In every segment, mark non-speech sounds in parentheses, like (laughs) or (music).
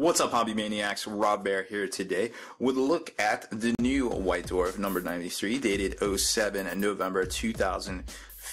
What's up, Hobby Maniacs? Rob Baer here today with a look at the new White Dwarf number 93, dated 07 November 2000.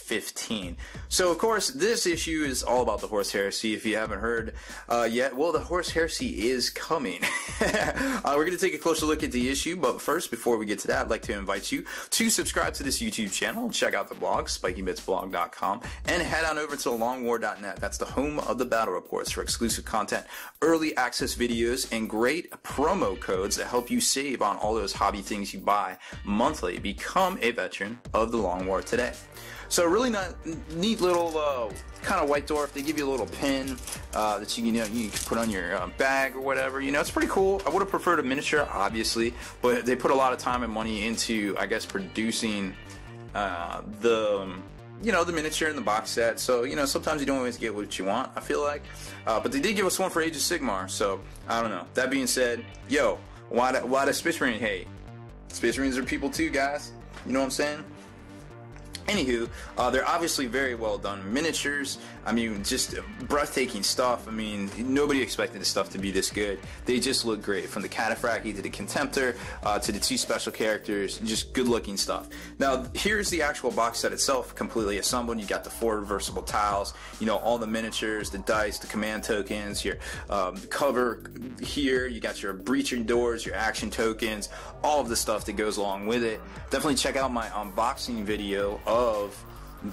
15. So, of course, this issue is all about the Horus Heresy. If you haven't heard uh, yet, well, the Horus Heresy is coming. (laughs) uh, we're going to take a closer look at the issue, but first, before we get to that, I'd like to invite you to subscribe to this YouTube channel, check out the blog, spikybitsblog.com, and head on over to longwar.net. That's the home of the battle reports for exclusive content, early access videos, and great promo codes that help you save on all those hobby things you buy monthly. Become a veteran of the Long War today. So really not neat little uh, kind of white dwarf. They give you a little pin uh, that you, you know you can put on your uh, bag or whatever. You know, it's pretty cool. I would have preferred a miniature, obviously, but they put a lot of time and money into, I guess, producing uh, the. Um, you know the miniature and the box set so you know sometimes you don't always get what you want i feel like uh, but they did give us one for age of sigmar so i don't know that being said yo why why the space marine hate space marines are people too guys you know what i'm saying Anywho, uh, they're obviously very well done miniatures. I mean, just breathtaking stuff. I mean, nobody expected this stuff to be this good. They just look great, from the Cataphractii to the Contemptor uh, to the two special characters. Just good-looking stuff. Now, here's the actual box set itself, completely assembled. You got the four reversible tiles. You know, all the miniatures, the dice, the command tokens. Your um, cover here. You got your breaching doors, your action tokens, all of the stuff that goes along with it. Definitely check out my unboxing video of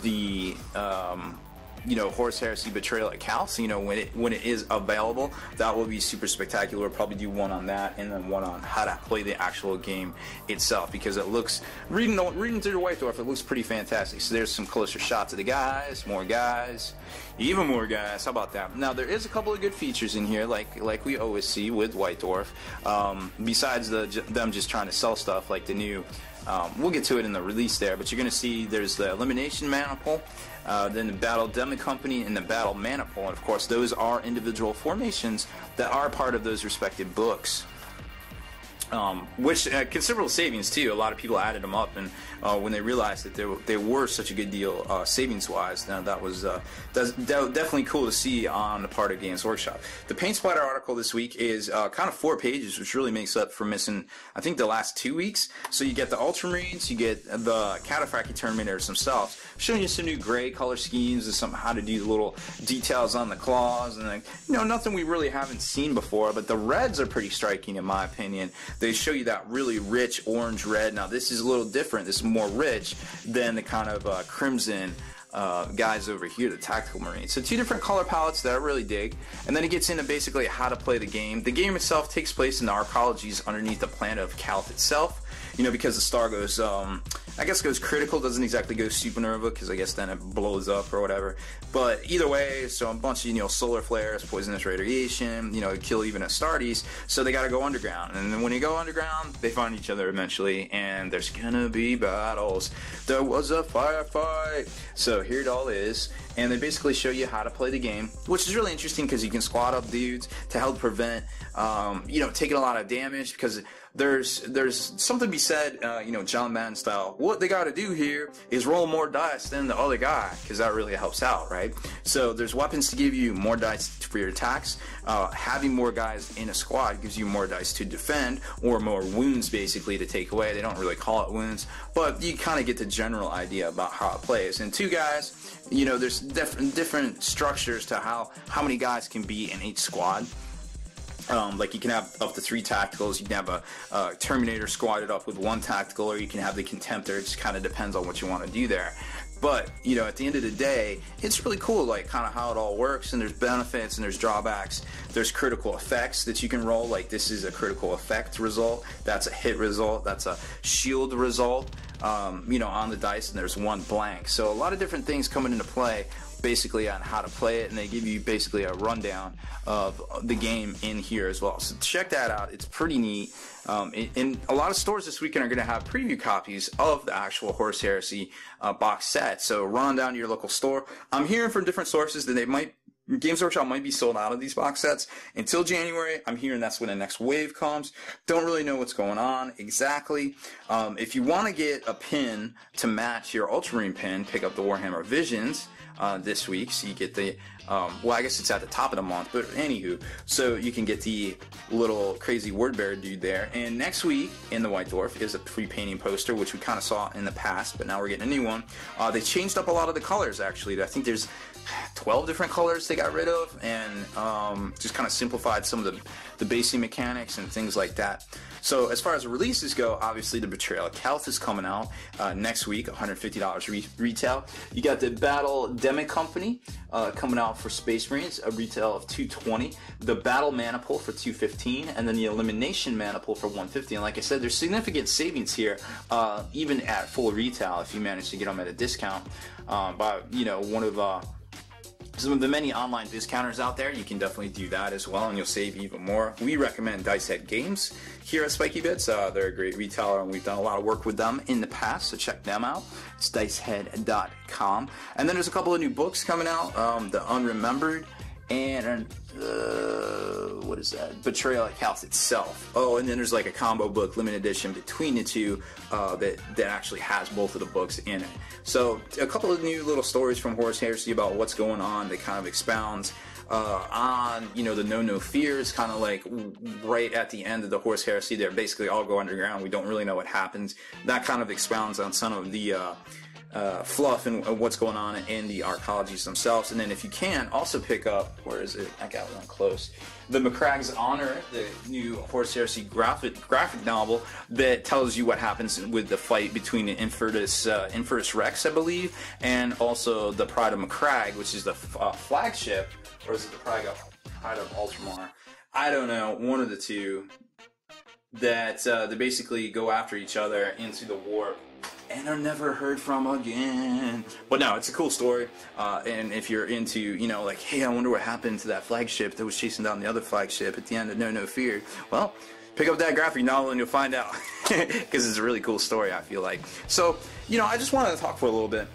the um, you know Horus Heresy betrayal at Calth you know when it when it is available that will be super spectacular. We'll probably do one on that and then one on how to play the actual game itself because it looks reading reading through the white dwarf it looks pretty fantastic. So there's some closer shots of the guys more guys even more guys. How about that? Now there is a couple of good features in here like like we always see with white dwarf. Um, besides the them just trying to sell stuff like the new um, we'll get to it in the release there, but you're going to see there's the Elimination Maniple, uh, then the Battle Demi Company, and the Battle Maniple. And of course, those are individual formations that are part of those respective books um, which uh, considerable savings too. A lot of people added them up, and uh, when they realized that they were, they were such a good deal uh, savings wise, now that was uh, definitely cool to see on the part of Games Workshop. The Paint Splatter article this week is uh, kind of four pages, which really makes up for missing I think the last two weeks. So you get the Ultramarines, you get the Cataphractii Terminators themselves, showing you some new gray color schemes and some how to do the little details on the claws, and you know nothing we really haven't seen before. But the reds are pretty striking in my opinion they show you that really rich orange red. Now this is a little different. This is more rich than the kind of uh, crimson uh, guys over here, the Tactical Marines. So two different color palettes that I really dig. And then it gets into basically how to play the game. The game itself takes place in the arcologies underneath the planet of Calth itself. You know, because the star goes, um, I guess goes critical, doesn't exactly go supernova, because I guess then it blows up or whatever. But either way, so a bunch of, you know, solar flares, poisonous radiation, you know, kill even Astartes, so they gotta go underground. And then when you go underground, they find each other eventually, and there's gonna be battles. There was a firefight. So here it all is, and they basically show you how to play the game, which is really interesting because you can squad up dudes to help prevent, um, you know, taking a lot of damage because there's there's something to be said, uh, you know, John Madden style. What they got to do here is roll more dice than the other guy because that really helps out, right? So there's weapons to give you more dice for your attacks. Uh, having more guys in a squad gives you more dice to defend or more wounds basically to take away. They don't really call it wounds, but you kind of get the general idea about how it plays. And two guys you know, there's different different structures to how how many guys can be in each squad. Um, like you can have up to three tacticals. You can have a, Terminator squatted up with one tactical, or you can have the Contemptor. It just kind of depends on what you want to do there. But you know, at the end of the day, it's really cool, like kind of how it all works. And there's benefits and there's drawbacks. There's critical effects that you can roll. Like this is a critical effect result. That's a hit result. That's a shield result um, you know, on the dice, and there's one blank. So a lot of different things coming into play basically on how to play it, and they give you basically a rundown of the game in here as well. So check that out; it's pretty neat. Um, in, a lot of stores this weekend are going to have preview copies of the actual Horus Heresy uh, box set. So run down to your local store. I'm hearing from different sources that they might Games Workshop might be sold out of these box sets until January. I'm hearing that's when the next wave comes. Don't really know what's going on exactly. Um, if you want to get a pin to match your Ultramarine pin, pick up the Warhammer Visions uh, this week. So you get the, um, well, I guess it's at the top of the month, but anywho, so you can get the little crazy word bear dude there. And next week in the White Dwarf is a free painting poster, which we kind of saw in the past, but now we're getting a new one. Uh, they changed up a lot of the colors actually. I think there's 12 different colors they got rid of and um, just kind of simplified some of the, the basic mechanics and things like that. So as far as releases go, obviously the Betrayal of Calth is coming out uh, next week, $150 re- retail. You got the Battle Demi Company uh, coming out for Space Marines, a retail of 220. The Battle Maniple for 215, and then the Elimination Maniple for 150. And like I said, there's significant savings here, uh, even at full retail if you manage to get them at a discount. Uh, by you know one of uh, some of the many online discounters out there, you can definitely do that as well, and you'll save even more. We recommend Dice Head Games here at Spikey Bits. Uh, they're a great retailer, and we've done a lot of work with them in the past, so check them out. It's dicehead.com. And then there's a couple of new books coming out um, The Unremembered and uh, what is that? Betrayal at Calth itself. Oh, and then there's like a combo book, limited edition between the two uh, that that actually has both of the books in it. So a couple of new little stories from Horus Heresy about what's going on that kind of expounds. Uh, on you know the Know No Fears kind of like right at the end of the Horus Heresy they're basically all go underground we don't really know what happens that kind of expounds on some of the uh, uh, fluff and what's going on in the arcologies themselves. And then if you can, also pick up, where is it? I got one close. The Macragge's Honor, the new Horus Heresy graphic, graphic novel that tells you what happens with the fight between the Infernus, uh, Rex, I believe, and also the Pride of Macragge, which is the uh, flagship, or is it the Pride of, Pride of Ultramar? I don't know, one of the two. That uh, they basically go after each other into the warp and are never heard from again. But no, it's a cool story. Uh, and if you're into, you know, like, hey, I wonder what happened to that flagship that was chasing down the other flagship at the end of Know No Fear. Well, pick up that graphic novel and you'll find out (laughs) because it's a really cool story. I feel like. So, you know, I just wanted to talk for a little bit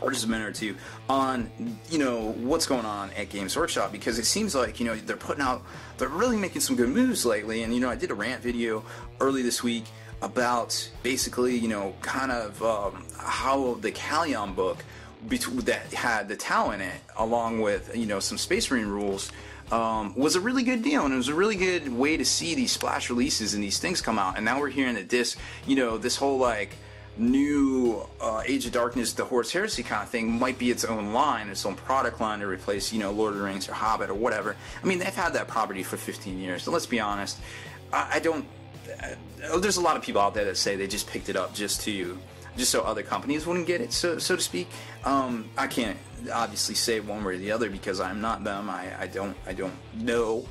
or just a minute or two on you know what's going on at Games Workshop because it seems like you know they're putting out they're really making some good moves lately and you know I did a rant video early this week about basically, you know, kind of um, how the Kauyon book that had the Tau in it, along with you know some Space Marine rules, um, was a really good deal, and it was a really good way to see these splash releases and these things come out. And now we're hearing that this, you know, this whole like new uh, Age of Darkness, the Horus Heresy kind of thing might be its own line, its own product line to replace, you know, Lord of the Rings or Hobbit or whatever. I mean, they've had that property for 15 years. So let's be honest. I, I don't there's a lot of people out there that say they just picked it up just to just so other companies wouldn't get it, so so to speak. Um, I can't obviously say one way or the other because I'm not them. I, I don't I don't know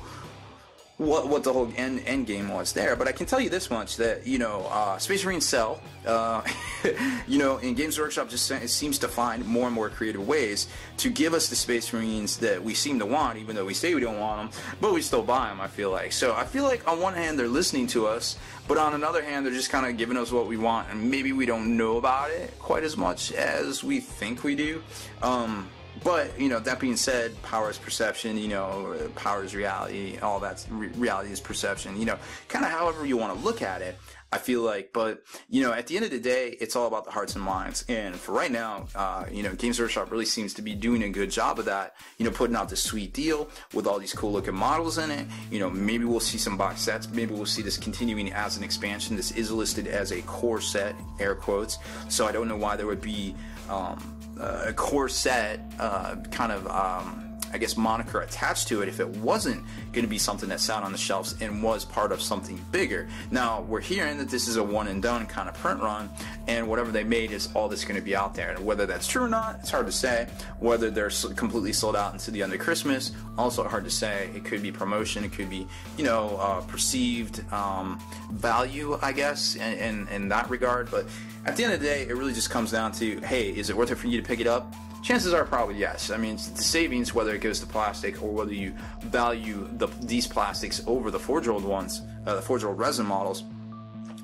what what the whole end, end game was there. But I can tell you this much that you know uh, Space Marine sell. Uh, (laughs) you know, in Games Workshop just seems to find more and more creative ways to give us the Space Marines that we seem to want, even though we say we don't want them, but we still buy them. I feel like so. I feel like on one hand they're listening to us, but on another hand they're just kind of giving us what we want, and maybe we don't know about it quite as much as we think we do. Um, but you know, that being said, power is perception. You know, power is reality. All that's re- reality is perception. You know, kind of however you want to look at it. I feel like, but you know, at the end of the day, it's all about the hearts and minds. And for right now, uh, you know, Games Workshop really seems to be doing a good job of that. You know, putting out this sweet deal with all these cool looking models in it. You know, maybe we'll see some box sets. Maybe we'll see this continuing as an expansion. This is listed as a core set, air quotes. So I don't know why there would be. Um, a core set uh, kind of um, I guess moniker attached to it if it wasn't going to be something that sat on the shelves and was part of something bigger. Now we're hearing that this is a one and done kind of print run, and whatever they made is all that's going to be out there. And whether that's true or not, it's hard to say. Whether they're completely sold out into the end of Christmas, also hard to say. It could be promotion, it could be you know uh, perceived um, value, I guess, in, in, in that regard, but at the end of the day, it really just comes down to, hey, is it worth it for you to pick it up? Chances are probably yes. I mean, the savings, whether it goes to plastic or whether you value the, these plastics over the forge rolled ones, uh, the forge rolled resin models,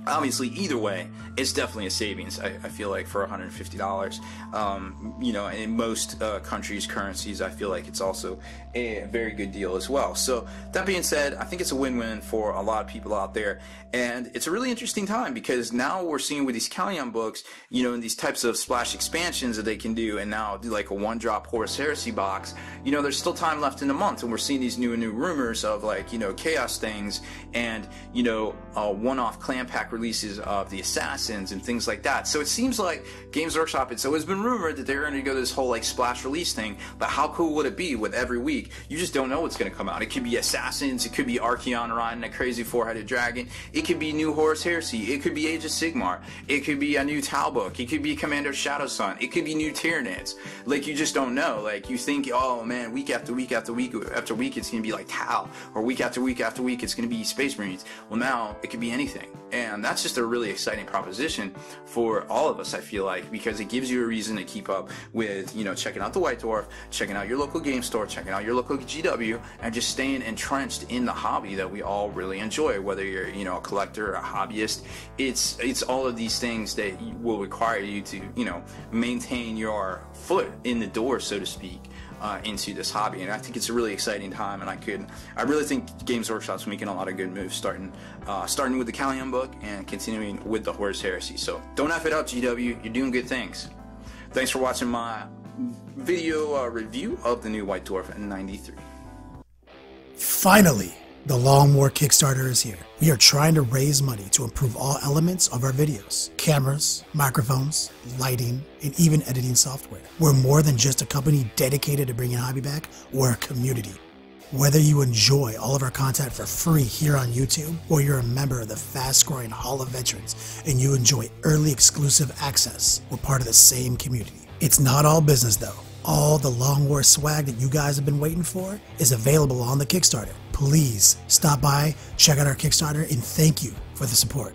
obviously either way it's definitely a savings i, I feel like for $150 um, you know in most uh, countries currencies i feel like it's also a very good deal as well. So that being said i think it's a win-win for a lot of people out there. And it's a really interesting time because now we're seeing with these Kauyon books you know these types of splash expansions that they can do and now do like a one drop Horus Heresy box you know there's still time left in the month. And we're seeing these new and new rumors of like you know chaos things and you know uh, one-off clan pack releases of the Assassins and things like that. So it seems like Games Workshop, it's always been rumored that they're going to go this whole like splash release thing, but how cool would it be with every week? You just don't know what's going to come out. It could be Assassins, it could be Archaon riding a crazy four-headed dragon, it could be new Horus Heresy, it could be Age of Sigmar, it could be a new Tau book, it could be Commander Shadowsun, it could be new Tyranids. Like you just don't know. Like you think, oh man, week after week after week after week it's going to be like Tau, or week after week after week it's going to be Space Marines. Well now it could be anything. And that's just a really exciting proposition for all of us, I feel like, because it gives you a reason to keep up with, you know, checking out the White Dwarf, checking out your local game store, checking out your local GW, and just staying entrenched in the hobby that we all really enjoy. Whether you're, you know, a collector, or a hobbyist, it's it's all of these things that will require you to, you know, maintain your foot in the door, so to speak uh, into this hobby. And I think it's a really exciting time. And I could, I really think Games Workshop's making a lot of good moves, starting, uh, starting with the Kauyon book and continuing with the Horus Heresy. So don't F it up, GW. You're doing good things. Thanks for watching my video uh, review of the new White Dwarf 93. Finally! The Long War Kickstarter is here. We are trying to raise money to improve all elements of our videos cameras, microphones, lighting, and even editing software. We're more than just a company dedicated to bringing hobby back, we're a community. Whether you enjoy all of our content for free here on YouTube, or you're a member of the fast growing Hall of Veterans and you enjoy early exclusive access, we're part of the same community. It's not all business though. All the Long War swag that you guys have been waiting for is available on the Kickstarter please stop by, check out our Kickstarter, and thank you for the support.